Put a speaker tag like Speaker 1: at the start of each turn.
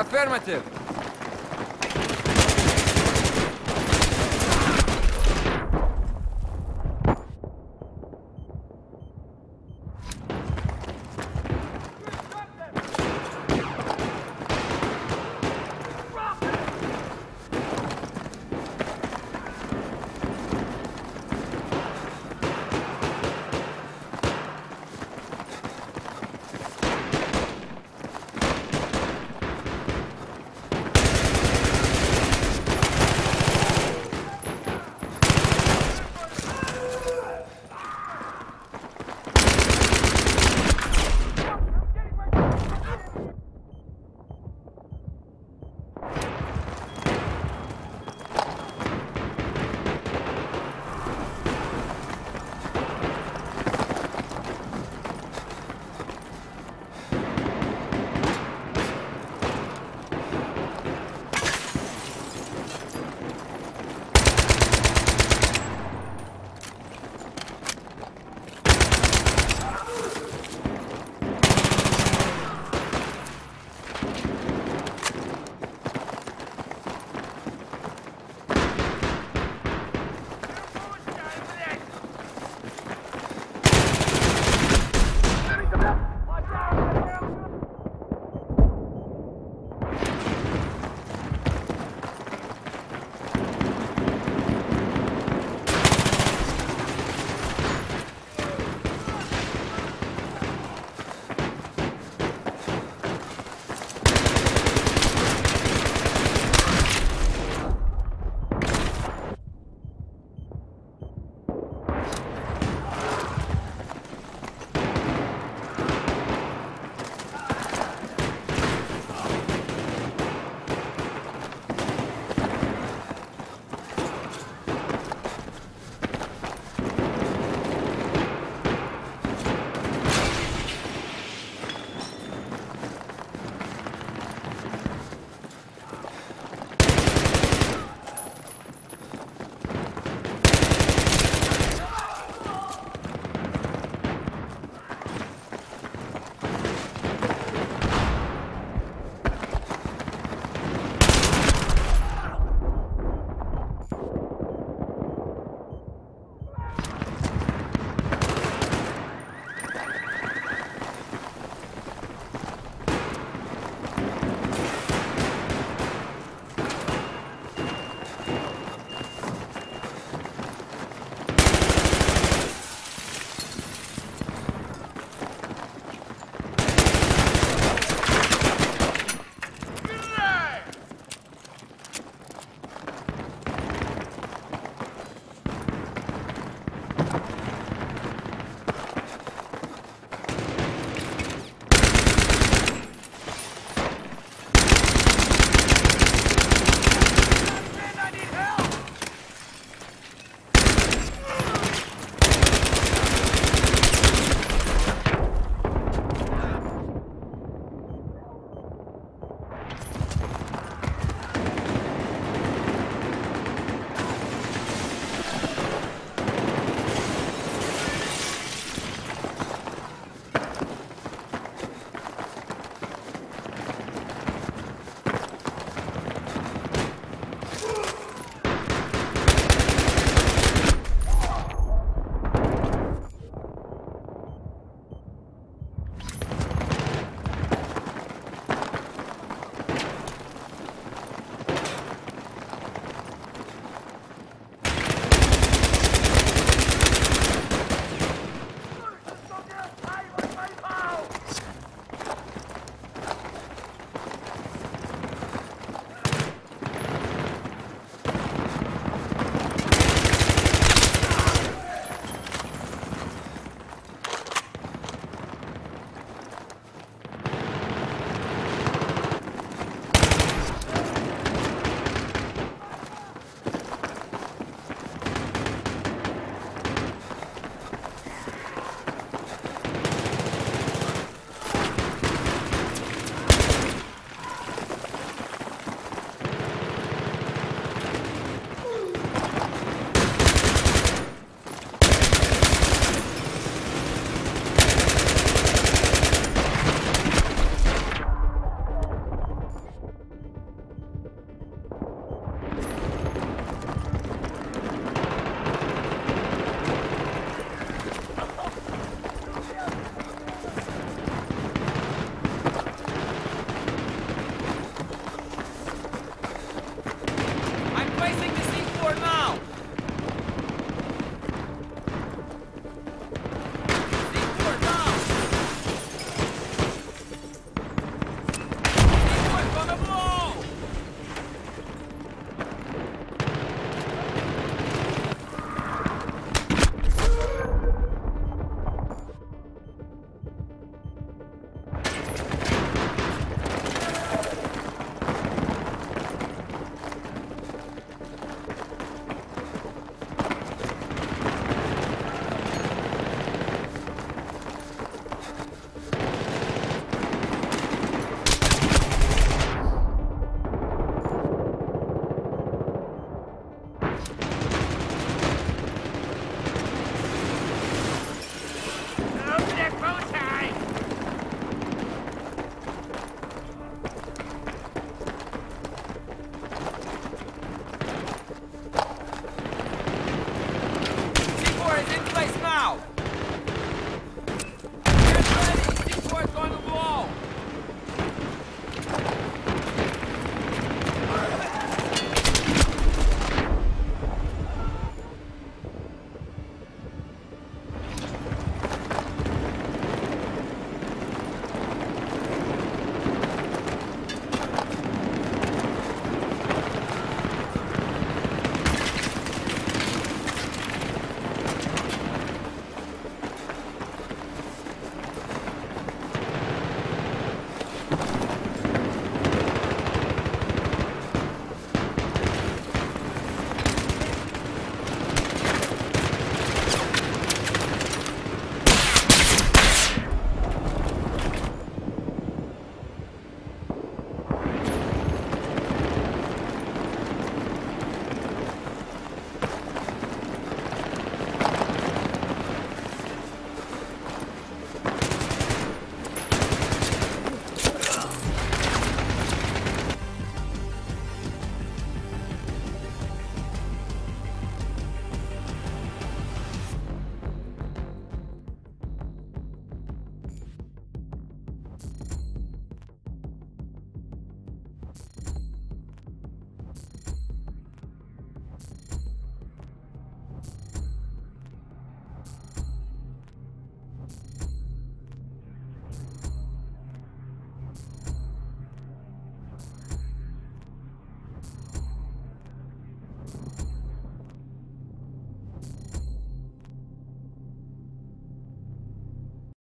Speaker 1: Affirmative.